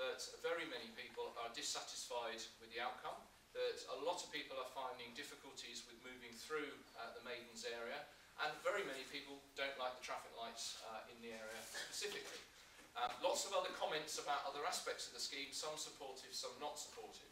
that very many people are dissatisfied with the outcome, that a lot of people are finding difficulties with moving through uh, the Maidens area, and very many people don't like the traffic lights uh, in the area specifically. Um, lots of other comments about other aspects of the scheme, some supportive, some not supportive.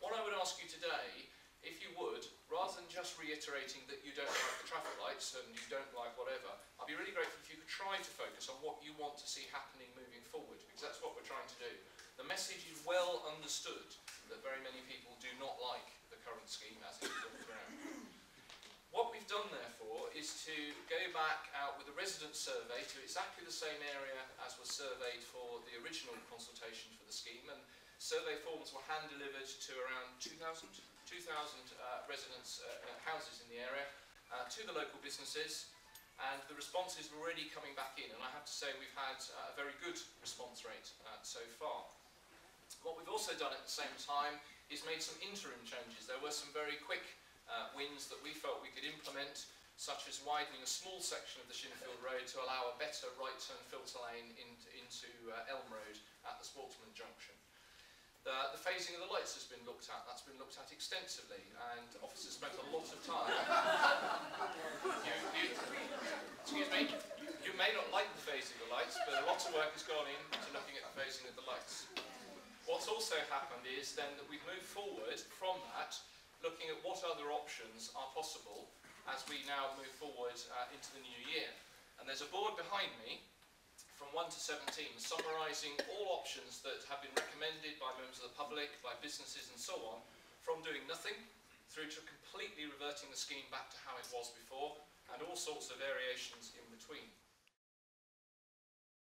What I would ask you today, if you would, rather than just reiterating that you don't like the traffic lights and you don't like whatever, I'd be really grateful if you could try to focus on what you want to see happening moving forward, because that's what we're trying to do. The message is well understood that very many people do not like the current scheme as it is on the ground. What we've done, therefore, is to go back out with a resident survey to exactly the same area as was surveyed for the original consultation for the scheme, and survey forms were hand-delivered to around 2,000 2,000 uh, residents, uh, uh, houses in the area, uh, to the local businesses, and the responses were already coming back in, and I have to say we've had uh, a very good response rate. What we've also done at the same time is made some interim changes. There were some very quick uh, wins that we felt we could implement, such as widening a small section of the Shinfield Road to allow a better right turn filter lane in, into uh, Elm Road at the Sportsman Junction. The, the phasing of the lights has been looked at. That's been looked at extensively, and officers spent a lot of time. you, you, excuse me. You may not like the phasing of the lights, but a lot of work has gone into looking at the phasing of the lights. Also happened is then that we've moved forward from that, looking at what other options are possible as we now move forward uh, into the new year. And there's a board behind me from 1 to 17 summarising all options that have been recommended by members of the public, by businesses and so on, from doing nothing through to completely reverting the scheme back to how it was before and all sorts of variations in between.